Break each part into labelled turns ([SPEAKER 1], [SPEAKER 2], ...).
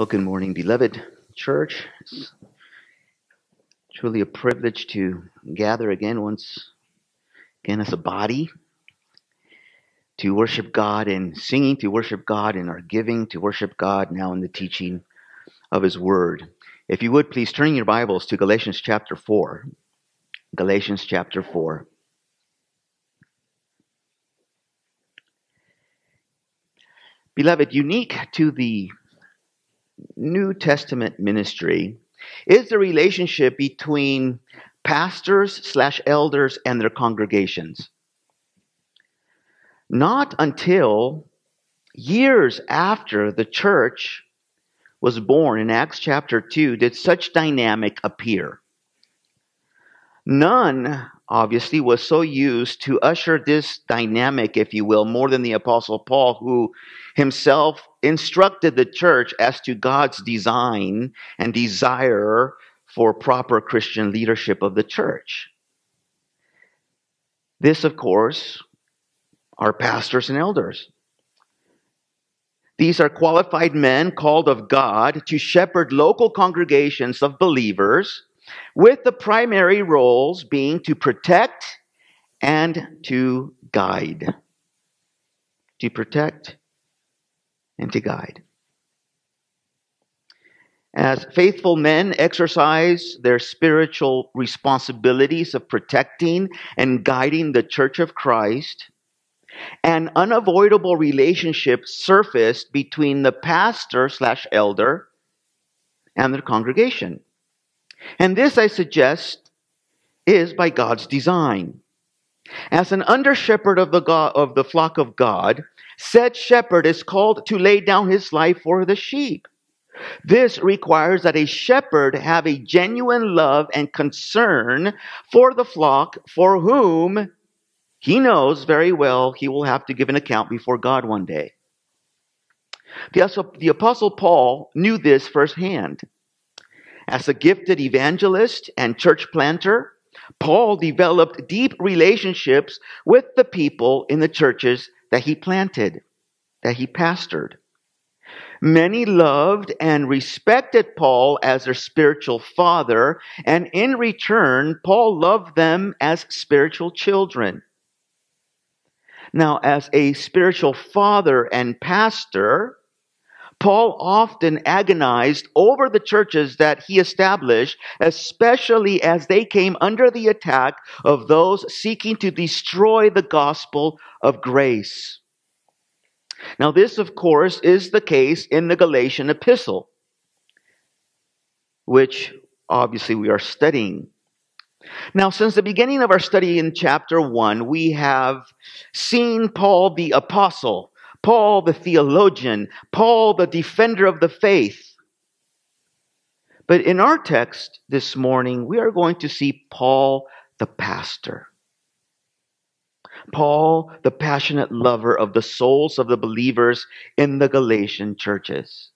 [SPEAKER 1] Well, good morning, beloved church. It's truly a privilege to gather again, once again, as a body, to worship God in singing, to worship God in our giving, to worship God now in the teaching of His Word. If you would please turn your Bibles to Galatians chapter 4. Galatians chapter 4. Beloved, unique to the New Testament ministry is the relationship between pastors slash elders and their congregations. Not until years after the church was born in Acts chapter 2 did such dynamic appear. None, obviously, was so used to usher this dynamic, if you will, more than the Apostle Paul, who himself instructed the church as to God's design and desire for proper Christian leadership of the church. This, of course, are pastors and elders. These are qualified men called of God to shepherd local congregations of believers, with the primary roles being to protect and to guide. To protect and to guide. As faithful men exercise their spiritual responsibilities of protecting and guiding the church of Christ, an unavoidable relationship surfaced between the pastor slash elder and the congregation. And this, I suggest, is by God's design. As an under shepherd of the, God, of the flock of God, Said shepherd is called to lay down his life for the sheep. This requires that a shepherd have a genuine love and concern for the flock for whom he knows very well he will have to give an account before God one day. The, the Apostle Paul knew this firsthand. As a gifted evangelist and church planter, Paul developed deep relationships with the people in the churches that he planted, that he pastored. Many loved and respected Paul as their spiritual father, and in return, Paul loved them as spiritual children. Now, as a spiritual father and pastor, Paul often agonized over the churches that he established, especially as they came under the attack of those seeking to destroy the gospel of grace. Now, this, of course, is the case in the Galatian epistle, which obviously we are studying. Now, since the beginning of our study in chapter 1, we have seen Paul the apostle Paul the theologian, Paul the defender of the faith. But in our text this morning, we are going to see Paul the pastor. Paul, the passionate lover of the souls of the believers in the Galatian churches.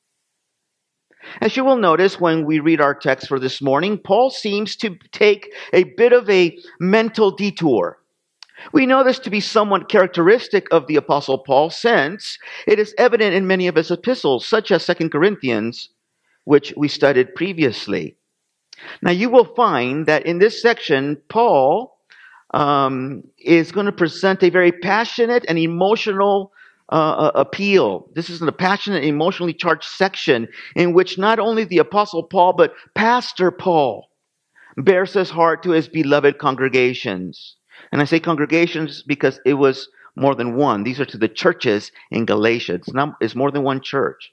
[SPEAKER 1] As you will notice when we read our text for this morning, Paul seems to take a bit of a mental detour. We know this to be somewhat characteristic of the Apostle Paul, since it is evident in many of his epistles, such as Second Corinthians, which we studied previously. Now, you will find that in this section, Paul um, is going to present a very passionate and emotional uh, uh, appeal. This is a passionate, emotionally charged section in which not only the Apostle Paul, but Pastor Paul bears his heart to his beloved congregations. And I say congregations because it was more than one. These are to the churches in Galatia. It's, not, it's more than one church.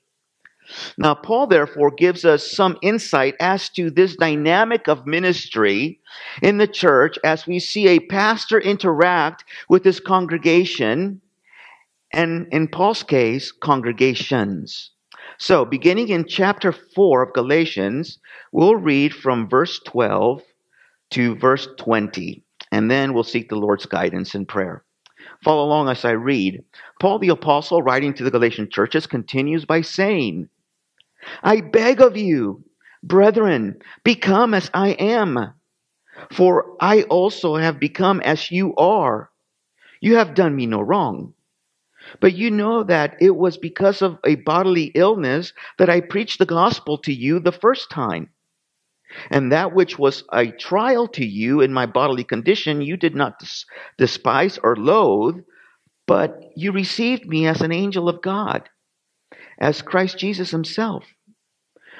[SPEAKER 1] Now, Paul therefore gives us some insight as to this dynamic of ministry in the church as we see a pastor interact with his congregation, and in Paul's case, congregations. So, beginning in chapter 4 of Galatians, we'll read from verse 12 to verse 20 and then we'll seek the Lord's guidance in prayer. Follow along as I read. Paul the Apostle, writing to the Galatian churches, continues by saying, I beg of you, brethren, become as I am, for I also have become as you are. You have done me no wrong. But you know that it was because of a bodily illness that I preached the gospel to you the first time. And that which was a trial to you in my bodily condition, you did not des- despise or loathe, but you received me as an angel of God, as Christ Jesus himself.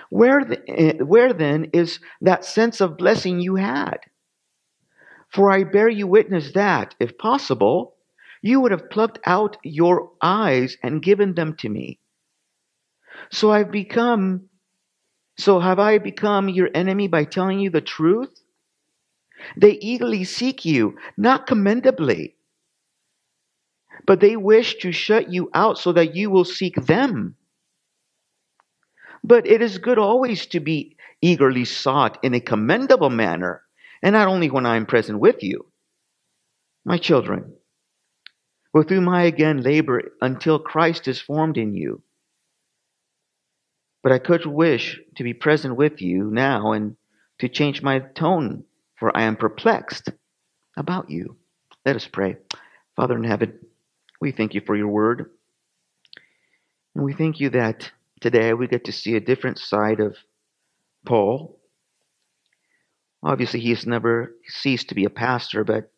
[SPEAKER 1] Where, the, eh, where then is that sense of blessing you had? For I bear you witness that, if possible, you would have plucked out your eyes and given them to me. So I've become, so have I become your enemy by telling you the truth? They eagerly seek you, not commendably, but they wish to shut you out so that you will seek them. But it is good always to be eagerly sought in a commendable manner, and not only when I am present with you. My children, with whom I again labor until Christ is formed in you. But I could wish to be present with you now and to change my tone, for I am perplexed about you. Let us pray. Father in heaven, we thank you for your word. And we thank you that today we get to see a different side of Paul. Obviously, he has never ceased to be a pastor, but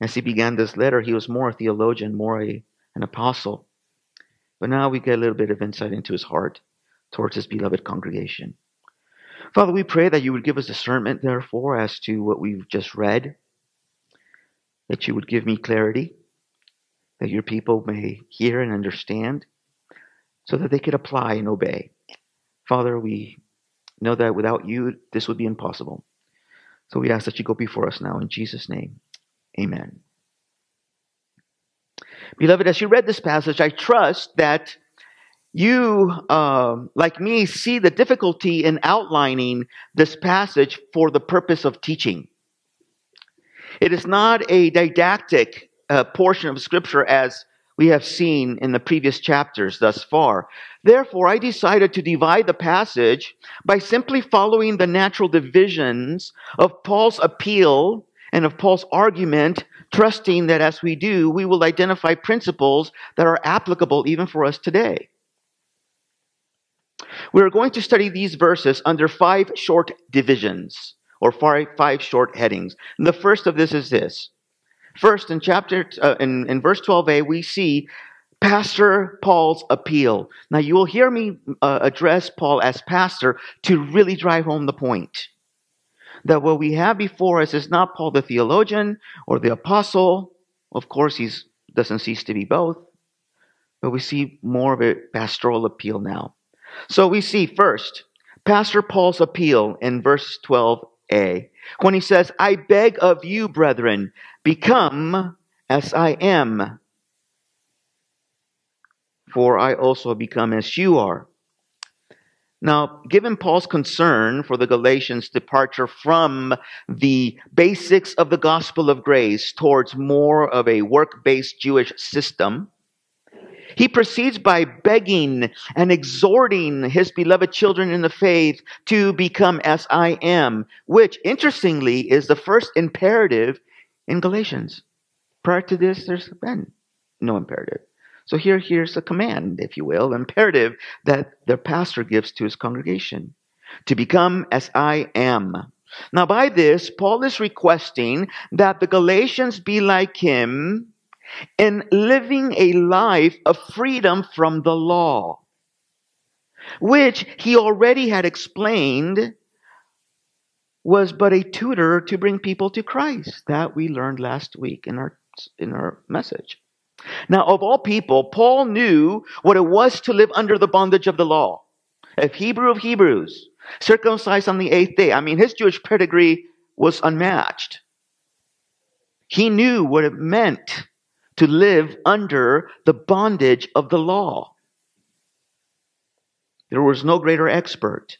[SPEAKER 1] as he began this letter, he was more a theologian, more a, an apostle. But now we get a little bit of insight into his heart towards his beloved congregation. Father, we pray that you would give us discernment, therefore, as to what we've just read, that you would give me clarity, that your people may hear and understand, so that they could apply and obey. Father, we know that without you, this would be impossible. So we ask that you go before us now in Jesus' name. Amen. Beloved, as you read this passage, I trust that you, uh, like me, see the difficulty in outlining this passage for the purpose of teaching. It is not a didactic uh, portion of Scripture as we have seen in the previous chapters thus far. Therefore, I decided to divide the passage by simply following the natural divisions of Paul's appeal and of Paul's argument, trusting that as we do, we will identify principles that are applicable even for us today. We're going to study these verses under five short divisions or five, five short headings. And the first of this is this. First, in chapter uh, in, in verse 12a, we see Pastor Paul's appeal. Now, you will hear me uh, address Paul as pastor to really drive home the point that what we have before us is not Paul the theologian or the apostle. Of course, he doesn't cease to be both, but we see more of a pastoral appeal now. So we see first, Pastor Paul's appeal in verse 12a, when he says, I beg of you, brethren, become as I am, for I also become as you are. Now, given Paul's concern for the Galatians' departure from the basics of the gospel of grace towards more of a work based Jewish system, he proceeds by begging and exhorting his beloved children in the faith to become as I am, which, interestingly, is the first imperative in Galatians. Prior to this, there's been no imperative. So here, here's a command, if you will, imperative that the pastor gives to his congregation to become as I am. Now, by this, Paul is requesting that the Galatians be like him in living a life of freedom from the law, which he already had explained was but a tutor to bring people to Christ. That we learned last week in our, in our message. Now, of all people, Paul knew what it was to live under the bondage of the law. A Hebrew of Hebrews, circumcised on the eighth day. I mean, his Jewish pedigree was unmatched. He knew what it meant to live under the bondage of the law. There was no greater expert.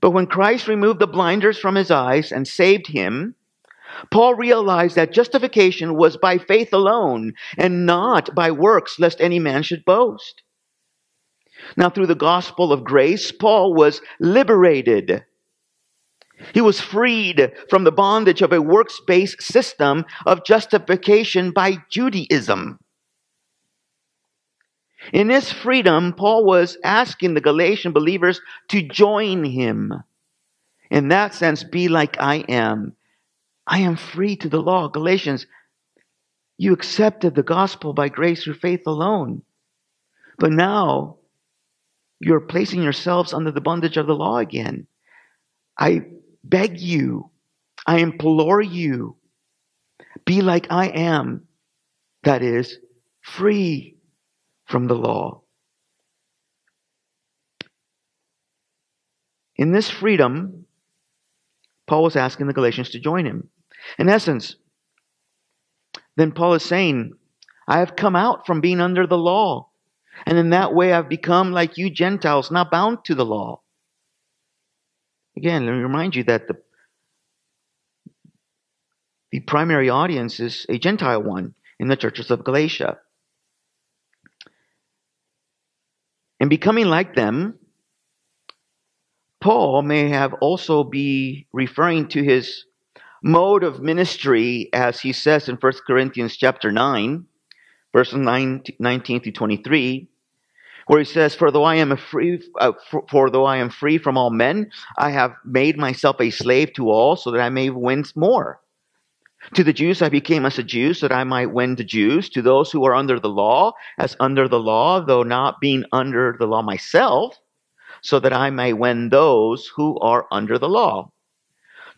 [SPEAKER 1] But when Christ removed the blinders from his eyes and saved him, Paul realized that justification was by faith alone and not by works, lest any man should boast. Now, through the gospel of grace, Paul was liberated. He was freed from the bondage of a works based system of justification by Judaism. In this freedom, Paul was asking the Galatian believers to join him. In that sense, be like I am. I am free to the law. Galatians, you accepted the gospel by grace through faith alone. But now you're placing yourselves under the bondage of the law again. I beg you, I implore you, be like I am, that is, free from the law. In this freedom, Paul was asking the Galatians to join him. In essence, then Paul is saying, I have come out from being under the law. And in that way, I've become like you Gentiles, not bound to the law. Again, let me remind you that the, the primary audience is a Gentile one in the churches of Galatia. And becoming like them, Paul may have also be referring to his mode of ministry as he says in 1 Corinthians chapter 9, verses 19 to 23, where he says, "For though I am free, uh, for, for though I am free from all men, I have made myself a slave to all, so that I may win more." To the Jews I became as a Jew, so that I might win the Jews. To those who are under the law, as under the law, though not being under the law myself, so that I may win those who are under the law.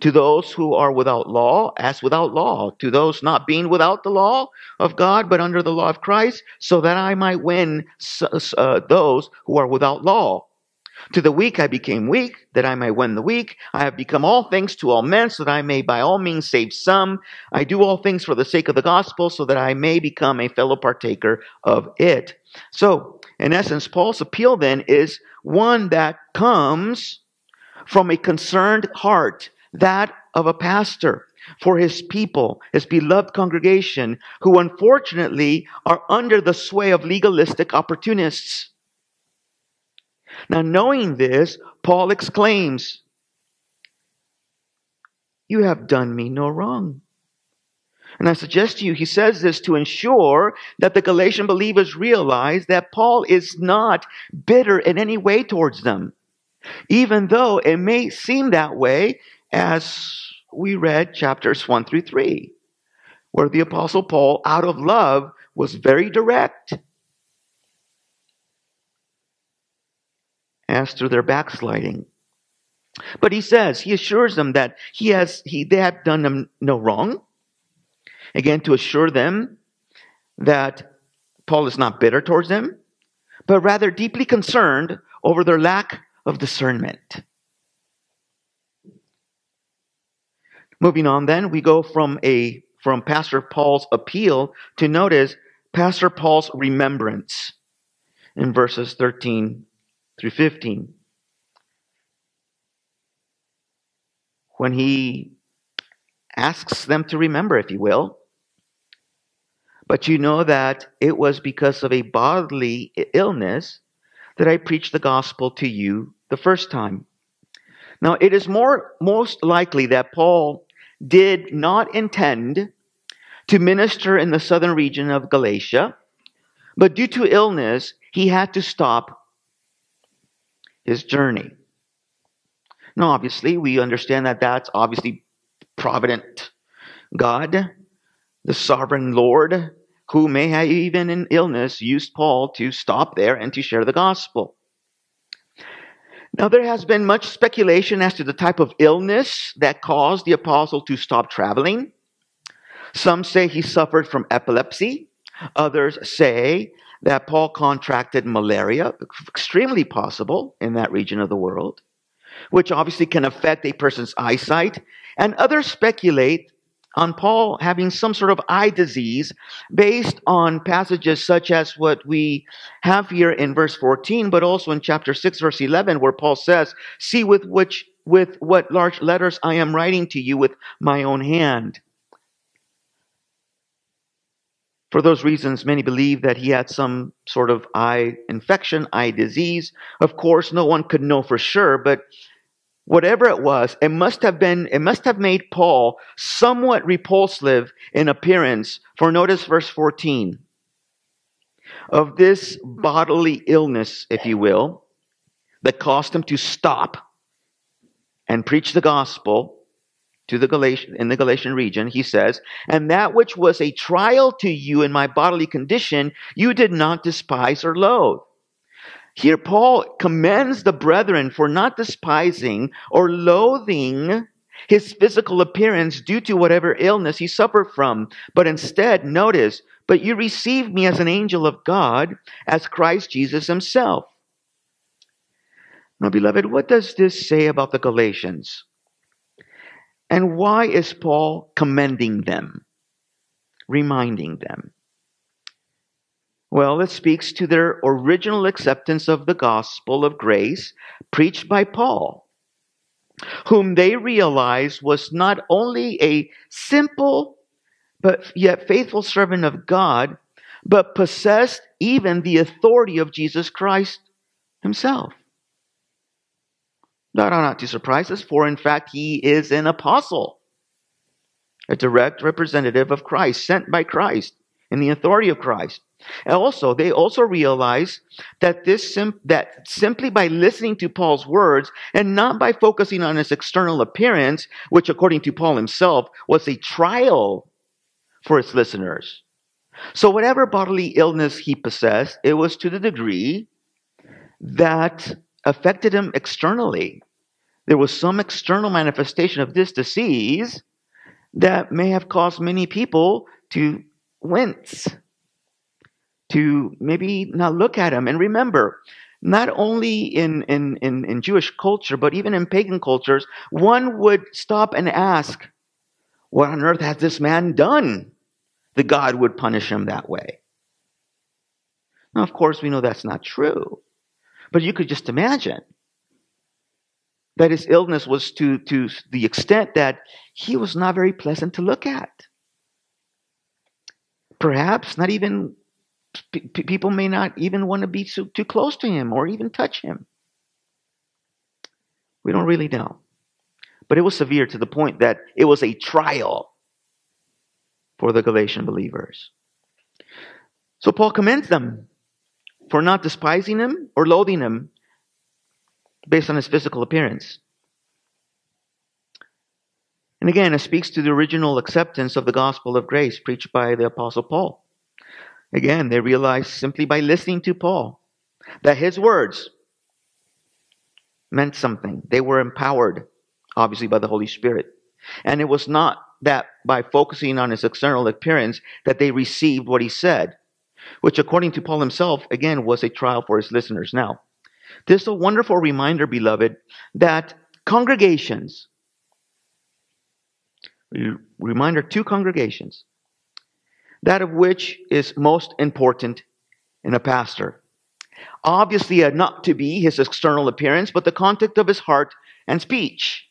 [SPEAKER 1] To those who are without law, as without law. To those not being without the law of God, but under the law of Christ, so that I might win uh, those who are without law. To the weak I became weak, that I may win the weak. I have become all things to all men, so that I may by all means save some. I do all things for the sake of the gospel, so that I may become a fellow partaker of it. So, in essence, Paul's appeal then is one that comes from a concerned heart, that of a pastor for his people, his beloved congregation, who unfortunately are under the sway of legalistic opportunists. Now, knowing this, Paul exclaims, You have done me no wrong. And I suggest to you, he says this to ensure that the Galatian believers realize that Paul is not bitter in any way towards them, even though it may seem that way as we read chapters 1 through 3, where the Apostle Paul, out of love, was very direct as to their backsliding. But he says, he assures them that he has, he, they have done them no wrong. Again, to assure them that Paul is not bitter towards them, but rather deeply concerned over their lack of discernment. Moving on then, we go from a from Pastor Paul's appeal to notice Pastor Paul's remembrance in verses 13 through 15. When he asks them to remember, if you will, but you know that it was because of a bodily illness that I preached the gospel to you the first time. Now, it is more most likely that Paul did not intend to minister in the southern region of Galatia, but due to illness, he had to stop his journey. Now, obviously, we understand that that's obviously provident God, the sovereign Lord, who may have even in illness used Paul to stop there and to share the gospel. Now, there has been much speculation as to the type of illness that caused the apostle to stop traveling. Some say he suffered from epilepsy. Others say that Paul contracted malaria, extremely possible in that region of the world, which obviously can affect a person's eyesight. And others speculate on Paul having some sort of eye disease based on passages such as what we have here in verse 14, but also in chapter 6, verse 11, where Paul says, See with which with what large letters I am writing to you with my own hand. For those reasons, many believe that he had some sort of eye infection, eye disease. Of course, no one could know for sure, but whatever it was, it must have been, it must have made Paul somewhat repulsive in appearance. For notice verse 14. Of this bodily illness, if you will, that caused him to stop and preach the gospel to the Galatian, in the Galatian region, he says, and that which was a trial to you in my bodily condition, you did not despise or loathe. Here, Paul commends the brethren for not despising or loathing his physical appearance due to whatever illness he suffered from, but instead, notice, but you received me as an angel of God, as Christ Jesus himself. Now, beloved, what does this say about the Galatians? And why is Paul commending them, reminding them? Well, it speaks to their original acceptance of the gospel of grace preached by Paul, whom they realized was not only a simple but yet faithful servant of God, but possessed even the authority of Jesus Christ himself. That ought not to surprise us, for in fact, he is an apostle, a direct representative of Christ, sent by Christ in the authority of Christ. And also, they also realize that this sim- that simply by listening to Paul's words and not by focusing on his external appearance, which according to Paul himself was a trial for his listeners. So whatever bodily illness he possessed, it was to the degree that affected him externally. There was some external manifestation of this disease that may have caused many people to wince to maybe not look at him. And remember, not only in, in, in, in, Jewish culture, but even in pagan cultures, one would stop and ask, What on earth has this man done? The God would punish him that way. Now, of course, we know that's not true. But you could just imagine that his illness was to, to the extent that he was not very pleasant to look at. Perhaps not even P- people may not even want to be too, too close to him or even touch him. We don't really know. But it was severe to the point that it was a trial for the Galatian believers. So Paul commends them for not despising him or loathing him based on his physical appearance. And again, it speaks to the original acceptance of the gospel of grace preached by the Apostle Paul. Again, they realized simply by listening to Paul that his words meant something. They were empowered, obviously, by the Holy Spirit. And it was not that by focusing on his external appearance that they received what he said, which, according to Paul himself, again, was a trial for his listeners. Now, this is a wonderful reminder, beloved, that congregations, reminder two congregations, that of which is most important in a pastor. Obviously, uh, not to be his external appearance, but the content of his heart and speech.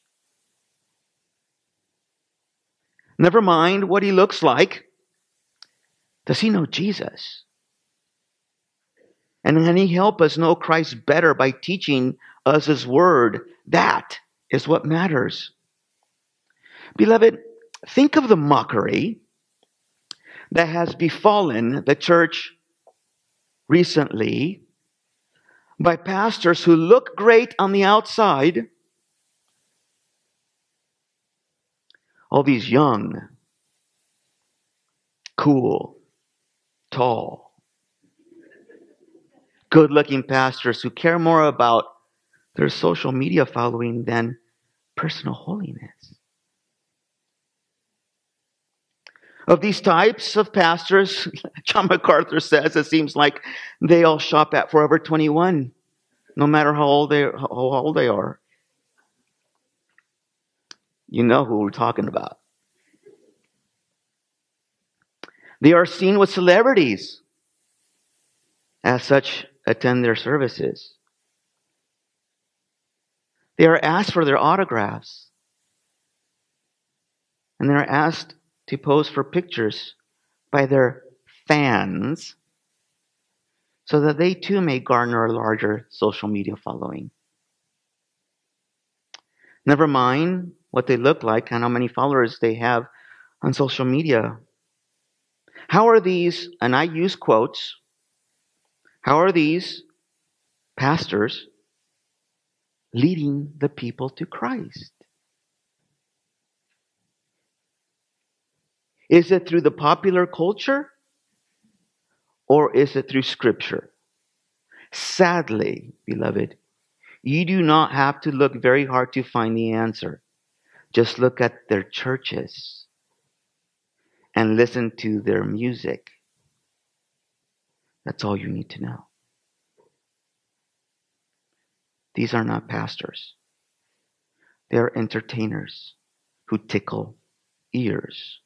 [SPEAKER 1] Never mind what he looks like. Does he know Jesus? And can he help us know Christ better by teaching us his word? That is what matters. Beloved, think of the mockery that has befallen the church recently by pastors who look great on the outside. All these young, cool, tall, good looking pastors who care more about their social media following than personal holiness. Of these types of pastors, John MacArthur says it seems like they all shop at Forever 21, no matter how old they, how old they are. You know who we're talking about. They are seen with celebrities. As such, attend their services. They are asked for their autographs. And they're asked to pose for pictures by their fans so that they too may garner a larger social media following. Never mind what they look like and how many followers they have on social media. How are these, and I use quotes, how are these pastors leading the people to Christ? Is it through the popular culture or is it through Scripture? Sadly, beloved, you do not have to look very hard to find the answer. Just look at their churches and listen to their music. That's all you need to know. These are not pastors. They are entertainers who tickle ears.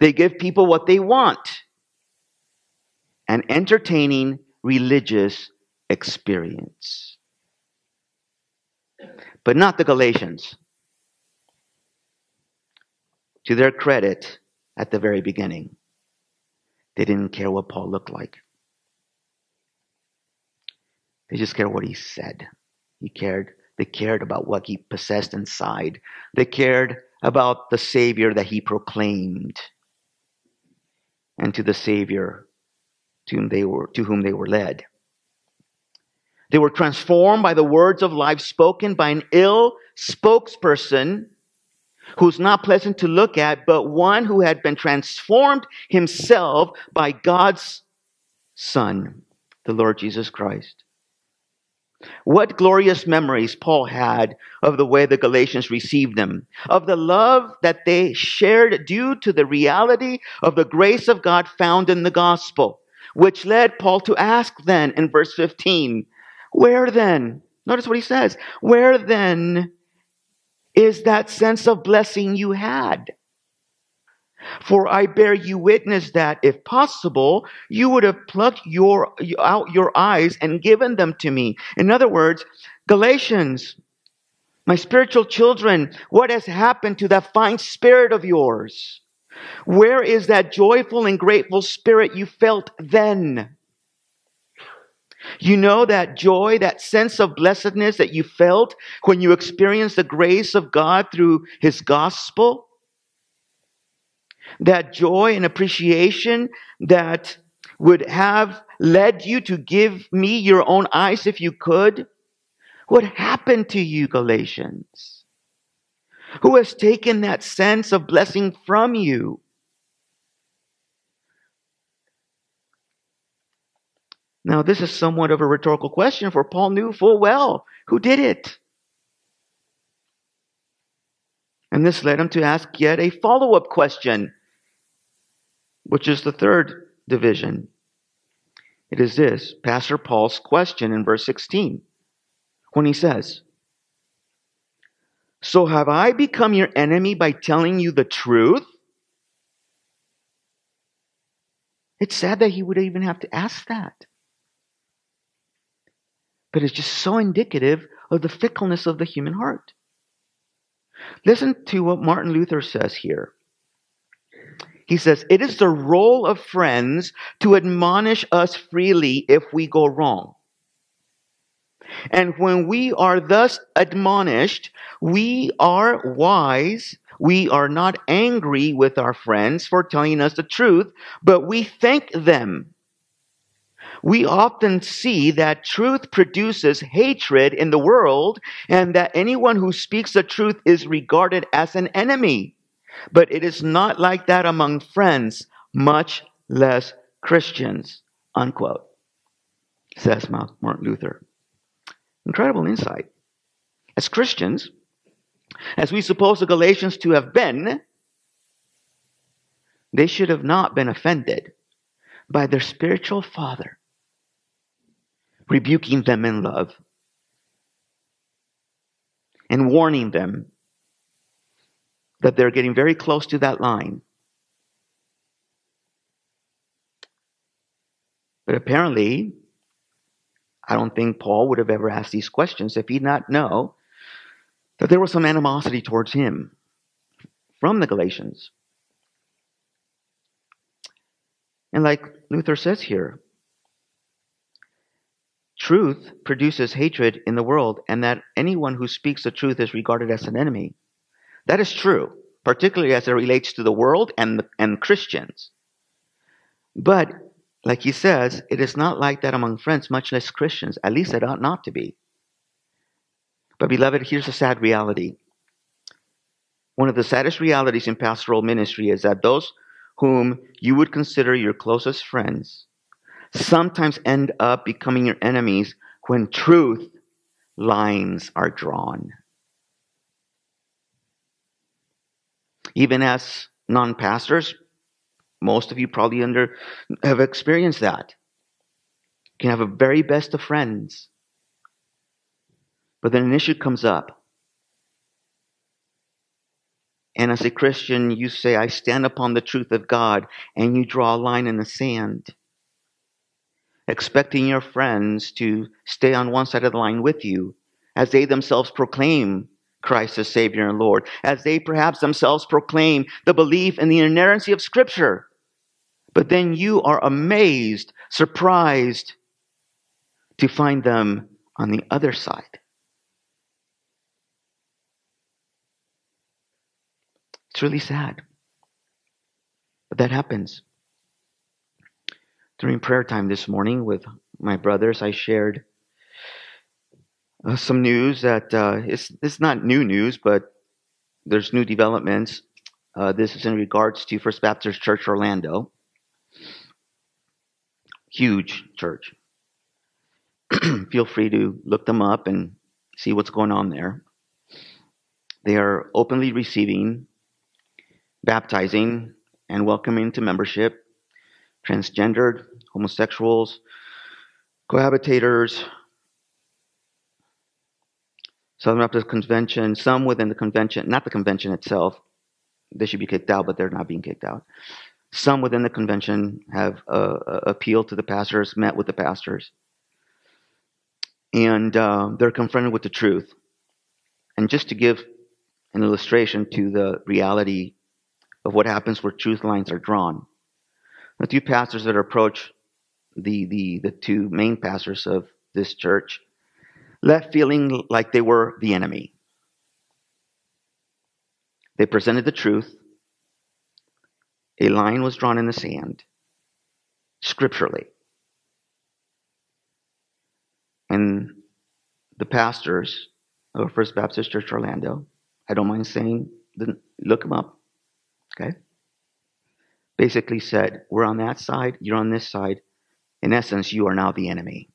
[SPEAKER 1] They give people what they want an entertaining religious experience. But not the Galatians. To their credit, at the very beginning, they didn't care what Paul looked like. They just cared what he said. He cared. They cared about what he possessed inside. They cared about the Savior that he proclaimed and to the Savior to whom they were, to whom they were led. They were transformed by the words of life spoken by an ill spokesperson who's not pleasant to look at, but one who had been transformed himself by God's Son, the Lord Jesus Christ. What glorious memories Paul had of the way the Galatians received them, of the love that they shared due to the reality of the grace of God found in the gospel, which led Paul to ask then in verse 15, where then? Notice what he says. Where then is that sense of blessing you had? For I bear you witness that, if possible, you would have plucked your, out your eyes and given them to me. In other words, Galatians, my spiritual children, what has happened to that fine spirit of yours? Where is that joyful and grateful spirit you felt then? You know that joy, that sense of blessedness that you felt when you experienced the grace of God through His gospel? That joy and appreciation that would have led you to give me your own eyes if you could? What happened to you, Galatians? Who has taken that sense of blessing from you? Now, this is somewhat of a rhetorical question, for Paul knew full well who did it. And this led him to ask yet a follow up question which is the third division. It is this Pastor Paul's question in verse 16 when he says, So have I become your enemy by telling you the truth? It's sad that he would even have to ask that. But it's just so indicative of the fickleness of the human heart. Listen to what Martin Luther says here. He says, It is the role of friends to admonish us freely if we go wrong. And when we are thus admonished, we are wise. We are not angry with our friends for telling us the truth, but we thank them. We often see that truth produces hatred in the world and that anyone who speaks the truth is regarded as an enemy. But it is not like that among friends, much less Christians, unquote, says Martin Luther. Incredible insight. As Christians, as we suppose the Galatians to have been, they should have not been offended by their spiritual father rebuking them in love and warning them that they're getting very close to that line. But apparently, I don't think Paul would have ever asked these questions if he did not know that there was some animosity towards him from the Galatians. And like Luther says here, truth produces hatred in the world and that anyone who speaks the truth is regarded as an enemy. That is true, particularly as it relates to the world and, and Christians. But, like he says, it is not like that among friends, much less Christians. At least it ought not to be. But, beloved, here's a sad reality. One of the saddest realities in pastoral ministry is that those whom you would consider your closest friends sometimes end up becoming your enemies when truth lines are drawn. Even as non pastors, most of you probably under have experienced that. You can have a very best of friends, but then an issue comes up. And as a Christian, you say, I stand upon the truth of God, and you draw a line in the sand expecting your friends to stay on one side of the line with you as they themselves proclaim Christ as Savior and Lord, as they perhaps themselves proclaim the belief in the inerrancy of Scripture. But then you are amazed, surprised to find them on the other side. It's really sad. But that happens. During prayer time this morning with my brothers, I shared uh, some news that uh, it's, it's not new news, but there's new developments. Uh, this is in regards to First Baptist Church Orlando. Huge church. Feel free to look them up and see what's going on there. They are openly receiving, baptizing, and welcoming to membership transgendered, homosexuals, cohabitators, Southern Baptist Convention, some within the convention, not the convention itself, they should be kicked out, but they're not being kicked out. Some within the convention have uh, uh appealed to the pastors, met with the pastors, and uh, they're confronted with the truth. And just to give an illustration to the reality of what happens where truth lines are drawn, the two pastors that approach the, the, the two main pastors of this church left feeling like they were the enemy. They presented the truth. A line was drawn in the sand, scripturally. And the pastors of First Baptist Church Orlando, I don't mind saying, look them up, okay? Basically said, we're on that side, you're on this side in essence, you are now the enemy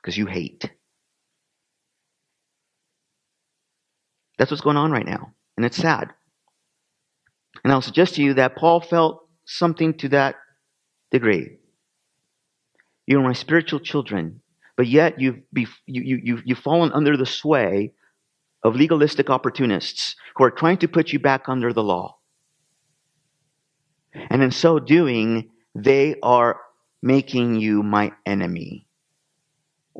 [SPEAKER 1] because you hate. That's what's going on right now, and it's sad. And I'll suggest to you that Paul felt something to that degree. You are my spiritual children, but yet you've, you, you, you, you've fallen under the sway of legalistic opportunists who are trying to put you back under the law. And in so doing, they are making you my enemy,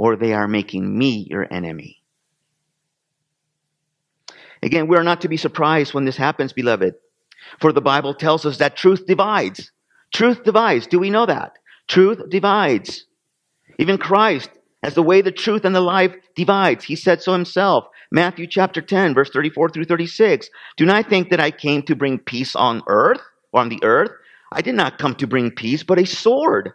[SPEAKER 1] or they are making me your enemy. Again, we are not to be surprised when this happens, beloved, for the Bible tells us that truth divides. Truth divides. Do we know that? Truth divides. Even Christ, as the way, the truth, and the life divides. He said so himself. Matthew chapter 10, verse 34 through 36. Do not think that I came to bring peace on earth or on the earth. I did not come to bring peace, but a sword.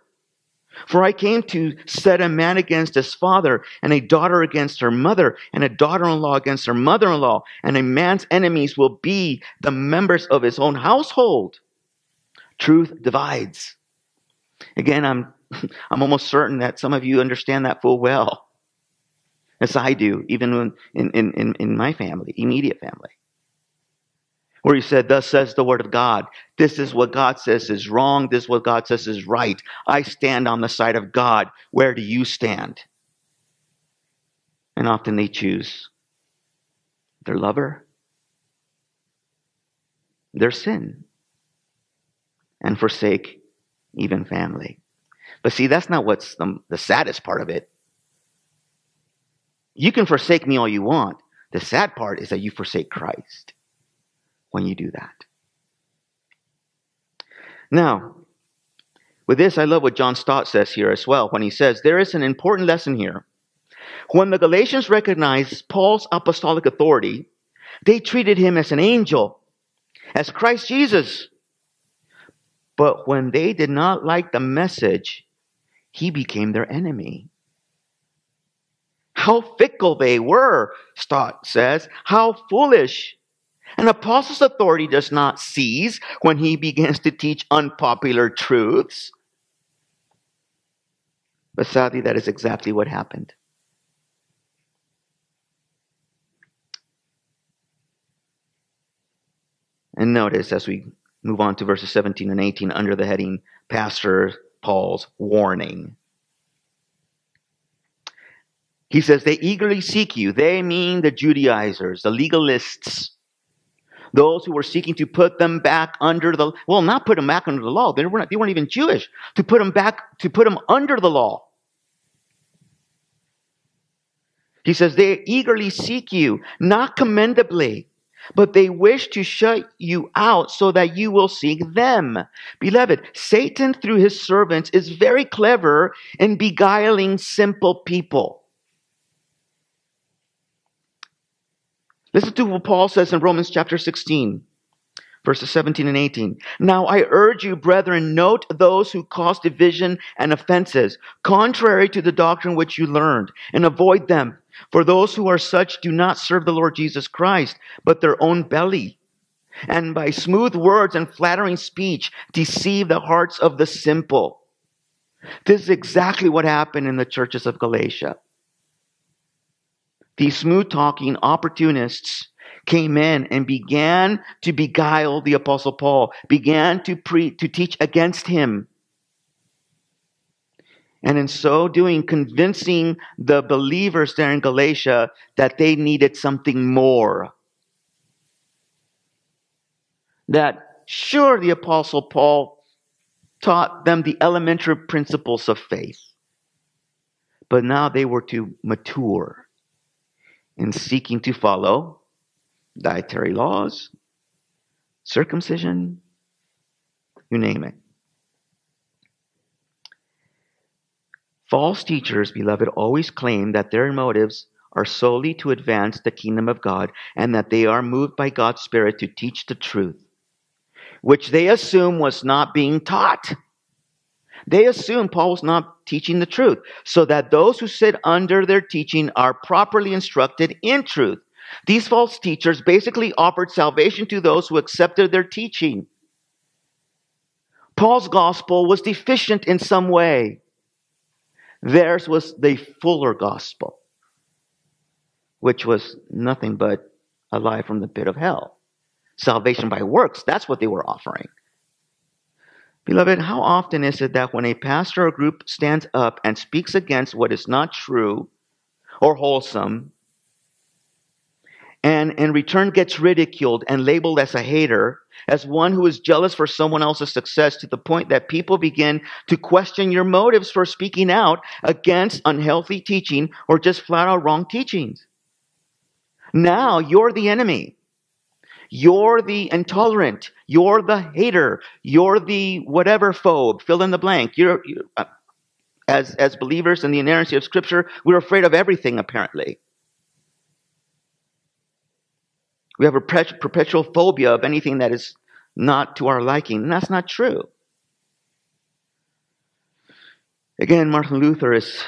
[SPEAKER 1] For I came to set a man against his father, and a daughter against her mother, and a daughter in law against her mother in law, and a man's enemies will be the members of his own household. Truth divides. Again, I'm, I'm almost certain that some of you understand that full well, as I do, even in, in, in, in my family, immediate family where he said, Thus says the word of God. This is what God says is wrong. This is what God says is right. I stand on the side of God. Where do you stand? And often they choose their lover, their sin, and forsake even family. But see, that's not what's the, the saddest part of it. You can forsake me all you want. The sad part is that you forsake Christ when you do that. Now, With this, I love what John Stott says here as well when he says, There is an important lesson here. When the Galatians recognized Paul's apostolic authority, they treated him as an angel, as Christ Jesus. But when they did not like the message, he became their enemy. How fickle they were, Stott says. How foolish. An apostle's authority does not cease when he begins to teach unpopular truths. But sadly, that is exactly what happened. And notice as we move on to verses 17 and 18 under the heading Pastor Paul's warning. He says, They eagerly seek you. They mean the Judaizers, the legalists, those who were seeking to put them back under the well, not put them back under the law. They weren't, they weren't even Jewish. To put them back, to put them under the law. He says, They eagerly seek you, not commendably but they wish to shut you out so that you will seek them. Beloved, Satan, through his servants, is very clever in beguiling simple people. Listen to what Paul says in Romans chapter 16, verses 17 and 18. Now I urge you, brethren, note those who cause division and offenses, contrary to the doctrine which you learned, and avoid them. For those who are such do not serve the Lord Jesus Christ, but their own belly. And by smooth words and flattering speech deceive the hearts of the simple. This is exactly what happened in the churches of Galatia. These smooth talking opportunists came in and began to beguile the apostle Paul, began to pre- to teach against him and in so doing, convincing the believers there in Galatia that they needed something more. That sure, the Apostle Paul taught them the elementary principles of faith, but now they were to mature in seeking to follow dietary laws, circumcision, you name it. False teachers, beloved, always claim that their motives are solely to advance the kingdom of God and that they are moved by God's Spirit to teach the truth, which they assume was not being taught. They assume Paul was not teaching the truth, so that those who sit under their teaching are properly instructed in truth. These false teachers basically offered salvation to those who accepted their teaching. Paul's gospel was deficient in some way. Theirs was the fuller gospel, which was nothing but a lie from the pit of hell. Salvation by works, that's what they were offering. Beloved, how often is it that when a pastor or group stands up and speaks against what is not true or wholesome, and in return gets ridiculed and labeled as a hater, as one who is jealous for someone else's success to the point that people begin to question your motives for speaking out against unhealthy teaching or just flat out wrong teachings. Now you're the enemy. You're the intolerant. You're the hater. You're the whatever phobe. Fill in the blank. You're, you're uh, as as believers in the inerrancy of Scripture, we're afraid of everything. Apparently, We have a perpetual phobia of anything that is not to our liking, and that's not true. Again, Martin Luther is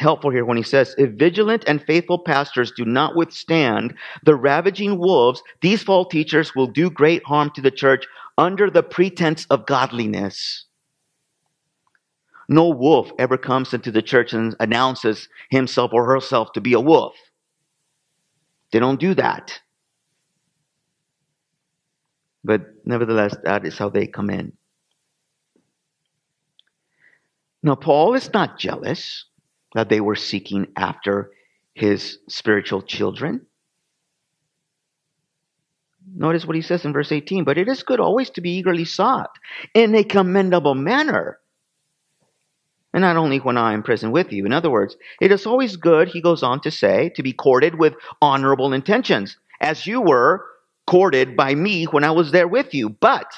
[SPEAKER 1] helpful here when he says, If vigilant and faithful pastors do not withstand the ravaging wolves, these false teachers will do great harm to the church under the pretense of godliness. No wolf ever comes into the church and announces himself or herself to be a wolf. They don't do that. But nevertheless, that is how they come in. Now, Paul is not jealous that they were seeking after his spiritual children. Notice what he says in verse 18 but it is good always to be eagerly sought in a commendable manner and not only when I am present with you. In other words, it is always good, he goes on to say, to be courted with honorable intentions, as you were courted by me when I was there with you. But,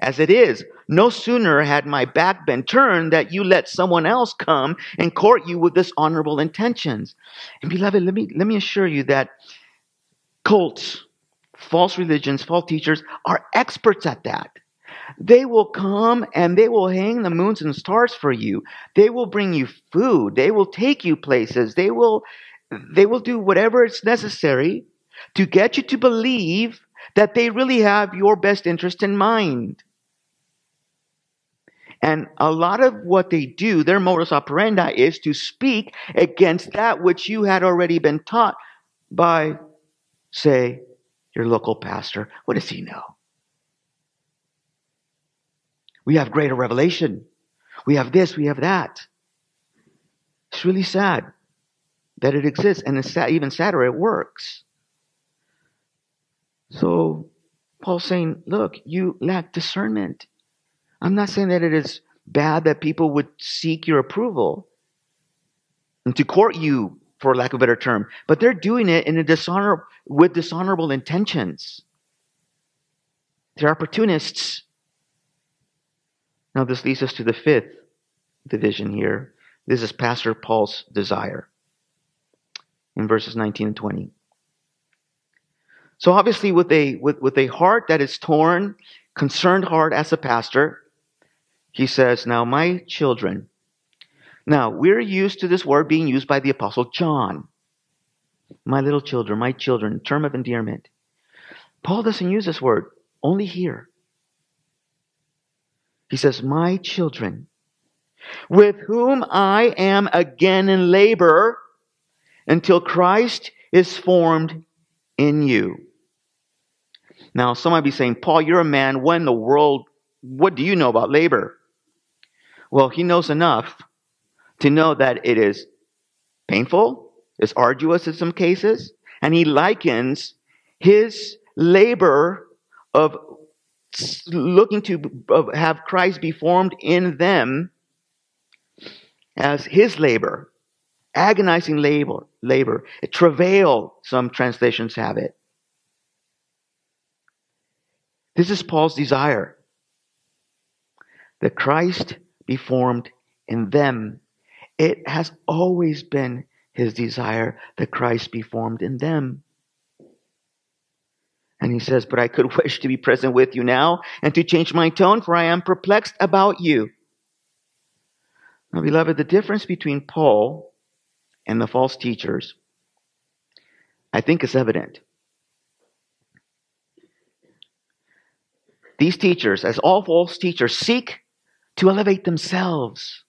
[SPEAKER 1] as it is, No sooner had my back been turned that you let someone else come and court you with dishonorable intentions. And beloved, let me, let me assure you that cults, false religions, false teachers are experts at that. They will come and they will hang the moons and stars for you. They will bring you food. They will take you places. They will, they will do whatever it's necessary to get you to believe that they really have your best interest in mind. And a lot of what they do, their modus operandi, is to speak against that which you had already been taught by, say, your local pastor. What does he know? We have greater revelation. We have this, we have that. It's really sad that it exists, and it's sad, even sadder, it works. So Paul's saying, look, you lack discernment. I'm not saying that it is bad that people would seek your approval and to court you, for lack of a better term, but they're doing it in a dishonor with dishonorable intentions. They're opportunists. Now, this leads us to the fifth division here. This is Pastor Paul's desire in verses 19 and 20. So obviously with a, with, with a heart that is torn, concerned heart as a pastor, he says, now my children. Now we're used to this word being used by the apostle John. My little children, my children, term of endearment. Paul doesn't use this word, only here. He says, my children, with whom I am again in labor until Christ is formed in you. Now, some might be saying, Paul, you're a man. What in the world, what do you know about labor? Well, he knows enough to know that it is painful, it's arduous in some cases, and he likens his labor of looking to have Christ be formed in them as his labor, agonizing labor, labor, travail, some translations have it. This is Paul's desire that Christ be formed in them. It has always been his desire that Christ be formed in them. And he says, But I could wish to be present with you now and to change my tone, for I am perplexed about you. Now, beloved, the difference between Paul and the false teachers, I think, is evident. These teachers, as all false teachers, seek to elevate themselves,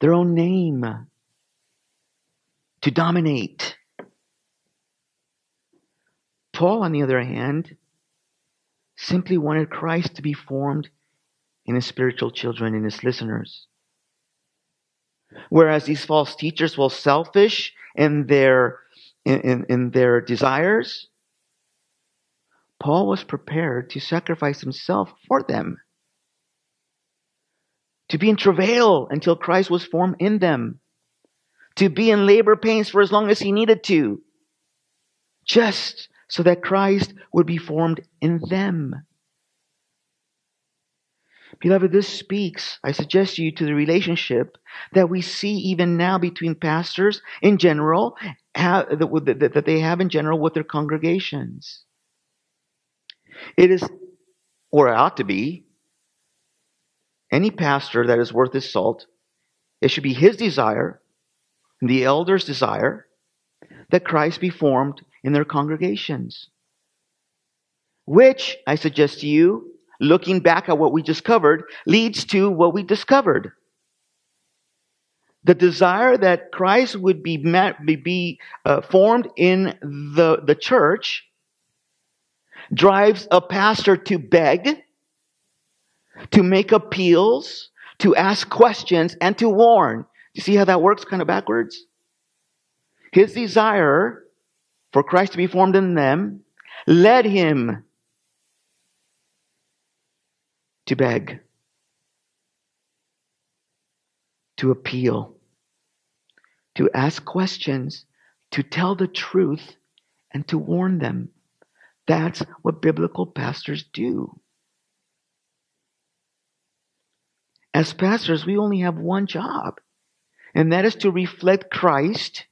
[SPEAKER 1] their own name, to dominate. Paul, on the other hand, simply wanted Christ to be formed in his spiritual children, in his listeners. Whereas these false teachers were selfish in their, in, in, their desires, Paul was prepared to sacrifice himself for them, to be in travail until Christ was formed in them, to be in labor pains for as long as he needed to, just so that Christ would be formed in them. Beloved, this speaks, I suggest to you, to the relationship that we see even now between pastors in general, that they have in general with their congregations. It is, or ought to be, any pastor that is worth his salt, it should be his desire, and the elders' desire, that Christ be formed in their congregations. Which, I suggest to you, looking back at what we just covered, leads to what we discovered. The desire that Christ would be, met, be, uh, formed in the, the church drives a pastor to beg, to make appeals, to ask questions, and to warn. You see how that works kind of backwards? His desire for Christ to be formed in them led him to beg, to appeal, to ask questions, to tell the truth, and to warn them. That's what biblical pastors do. As pastors, we only have one job, and that is to reflect Christ,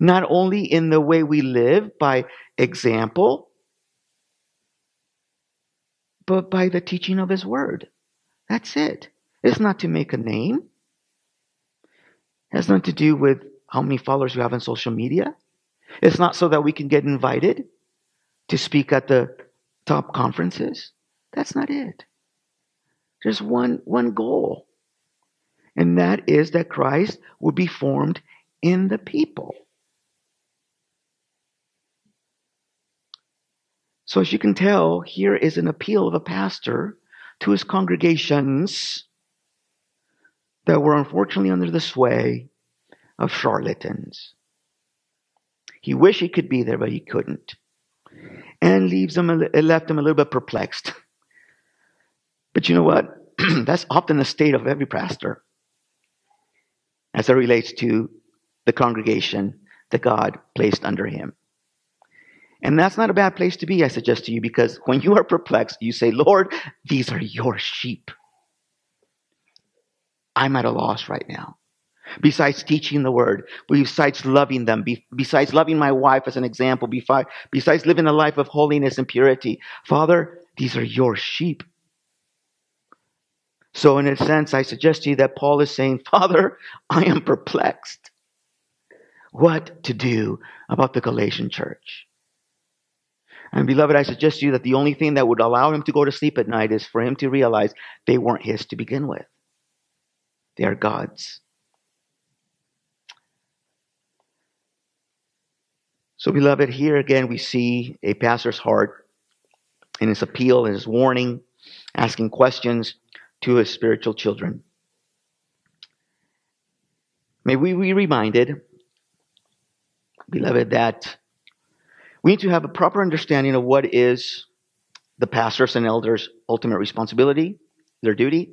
[SPEAKER 1] not only in the way we live by example, but by the teaching of His Word. That's it. It's not to make a name. It has nothing to do with how many followers you have on social media. It's not so that we can get invited to speak at the top conferences. That's not it. There's one, one goal, and that is that Christ would be formed in the people. So, as you can tell, here is an appeal of a pastor to his congregations that were unfortunately under the sway of charlatans. He wished he could be there, but he couldn't. And leaves them, it left him a little bit perplexed. But you know what? That's often the state of every pastor as it relates to the congregation that God placed under him. And that's not a bad place to be, I suggest to you, because when you are perplexed, you say, Lord, these are your sheep. I'm at a loss right now. Besides teaching the word, besides loving them, besides loving my wife as an example, besides living a life of holiness and purity, Father, these are your sheep. So, in a sense, I suggest to you that Paul is saying, Father, I am perplexed. What to do about the Galatian church? And beloved, I suggest to you that the only thing that would allow him to go to sleep at night is for him to realize they weren't his to begin with. They are God's. So, beloved, here again we see a pastor's heart in his appeal and his warning, asking questions to his spiritual children. May we be reminded, beloved, that we need to have a proper understanding of what is the pastors and elders' ultimate responsibility, their duty,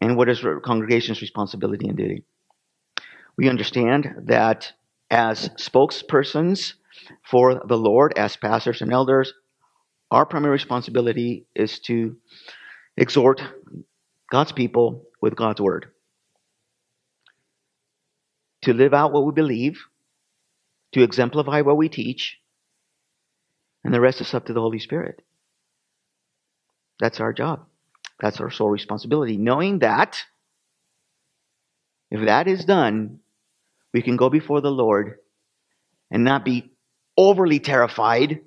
[SPEAKER 1] and what is the congregation's responsibility and duty. We understand that as spokespersons for the Lord, as pastors and elders, our primary responsibility is to exhort God's people with God's word, to live out what we believe, to exemplify what we teach, and the rest is up to the Holy Spirit. That's our job. That's our sole responsibility. Knowing that, if that is done, we can go before the Lord and not be overly terrified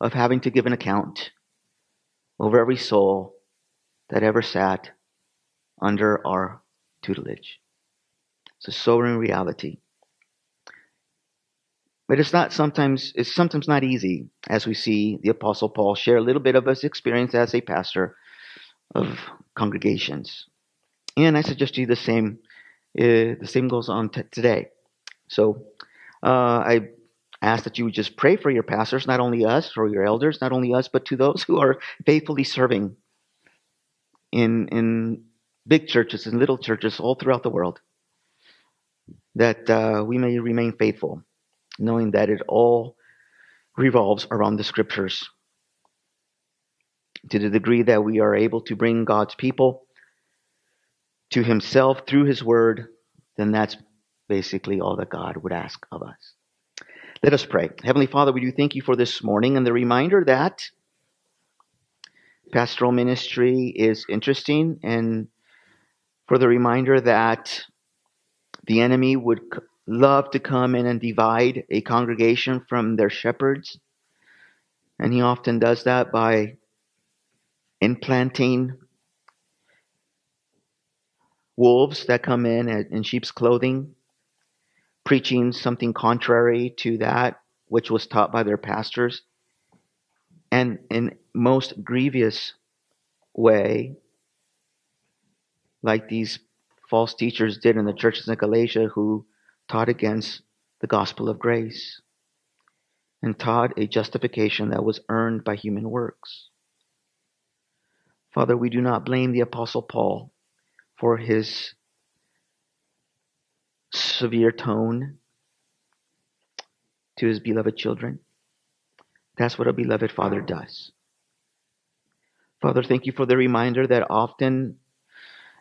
[SPEAKER 1] of having to give an account over every soul that ever sat under our tutelage. It's a sobering reality. But it's not sometimes it's sometimes not easy, as we see the Apostle Paul share a little bit of his experience as a pastor of congregations. And I suggest to you the same. Uh, the same goes on t- today. So uh, I ask that you would just pray for your pastors, not only us or your elders, not only us, but to those who are faithfully serving in in big churches and little churches all throughout the world. That uh, we may remain faithful knowing that it all revolves around the scriptures. To the degree that we are able to bring God's people to Himself through His Word, then that's basically all that God would ask of us. Let us pray. Heavenly Father, we do thank you for this morning and the reminder that pastoral ministry is interesting and for the reminder that the enemy would love to come in and divide a congregation from their shepherds. And he often does that by implanting wolves that come in in sheep's clothing, preaching something contrary to that which was taught by their pastors. And in most grievous way, like these false teachers did in the churches in Galatia who taught against the gospel of grace and taught a justification that was earned by human works. Father, we do not blame the Apostle Paul for his severe tone to his beloved children. That's what a beloved father does. Father, thank you for the reminder that often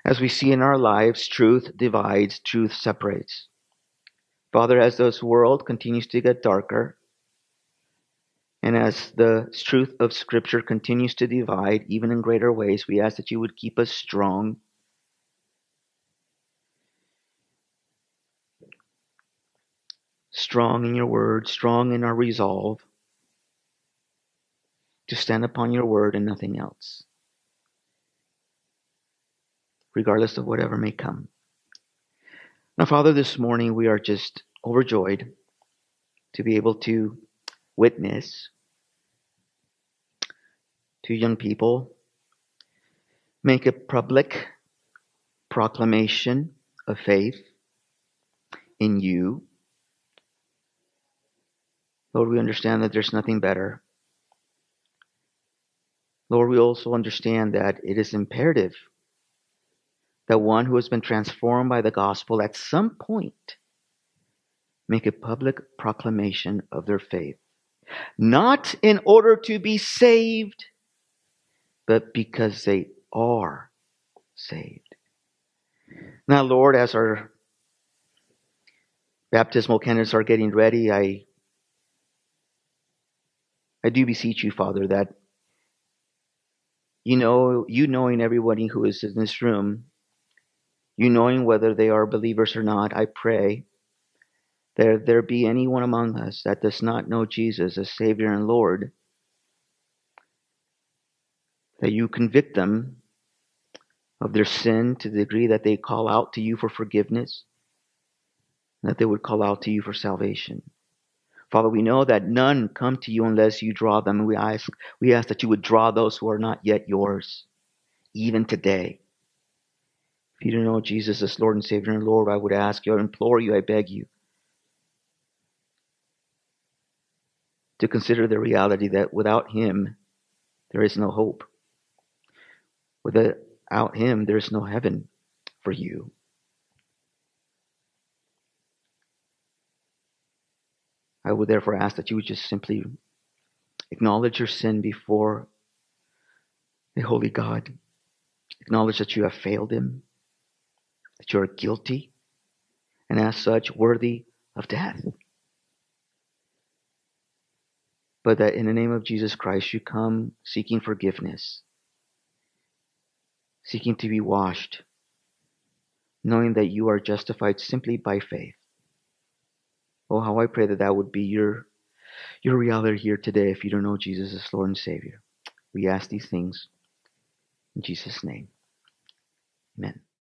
[SPEAKER 1] As we see in our lives, truth divides, truth separates. Father, as this world continues to get darker, and as the truth of Scripture continues to divide, even in greater ways, we ask that you would keep us strong. Strong in your word, strong in our resolve to stand upon your word and nothing else, regardless of whatever may come. Now, Father, this morning we are just overjoyed to be able to witness to young people, make a public proclamation of faith in you. Lord, we understand that there's nothing better. Lord, we also understand that it is imperative that one who has been transformed by the gospel at some point make a public proclamation of their faith. Not in order to be saved, but because they are saved. Now, Lord, as our baptismal candidates are getting ready, I, I do beseech you, Father, that you know, you knowing everybody who is in this room, you knowing whether they are believers or not, I pray that there be anyone among us that does not know Jesus as Savior and Lord, that you convict them of their sin to the degree that they call out to you for forgiveness, that they would call out to you for salvation. Father, we know that none come to you unless you draw them. And we ask, we ask that you would draw those who are not yet yours, even today. If you don't know Jesus as Lord and Savior and Lord, I would ask you, I implore you, I beg you, to consider the reality that without Him, there is no hope. Without Him, there is no heaven for you. I would therefore ask that you would just simply acknowledge your sin before the Holy God. Acknowledge that you have failed Him, that you are guilty, and as such worthy of death. But that in the name of Jesus Christ you come seeking forgiveness, seeking to be washed, knowing that you are justified simply by faith. Oh, how I pray that that would be your, your reality here today if you don't know Jesus as Lord and Savior. We ask these things in Jesus' name. Amen.